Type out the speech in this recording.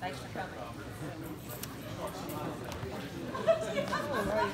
Thanks for coming.